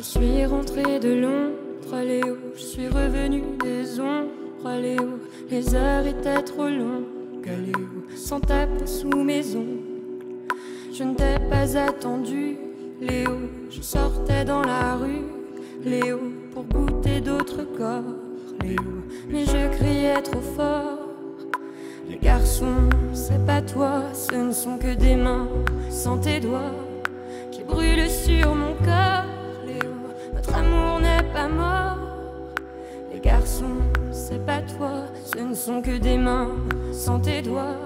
suis rentrée de Londres, Léo. Je suis revenue des ombres, Léo. Les heures étaient trop longues, Léo. Sans ta peau sous mes ongles. Je ne t'ai pas attendu, Léo. Je sortais dans la rue, Léo, pour goûter d'autres corps, Léo. Mais je criais trop fort. Les garçons, c'est pas toi, ce ne sont que des mains sans tes doigts qui brûlent pas toi, ce ne sont que des mains sans tes doigts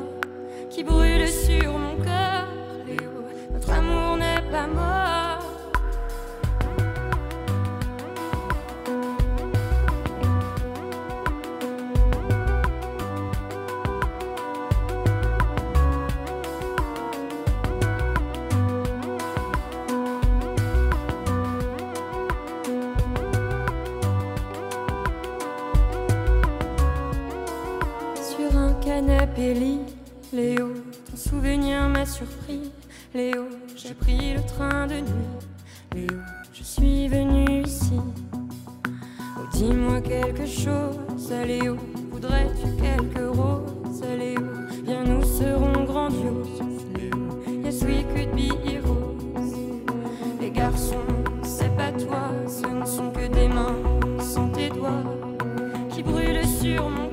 Léo, ton souvenir m'a surpris. Léo, j'ai pris le train de nuit. Léo, je suis venu ici. Oh, dis-moi quelque chose, Léo. Voudrais-tu quelques roses, Léo? Bien, nous serons grandioses, Léo. Yes, we could be heroes. Les garçons, c'est pas toi, ce ne sont que des mains sans tes doigts qui brûlent sur mon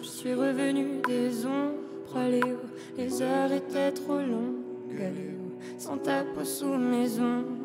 Je suis revenue des ombres, Léo. Les heures étaient trop longues, Léo. Sans ta peau sous mes ongles.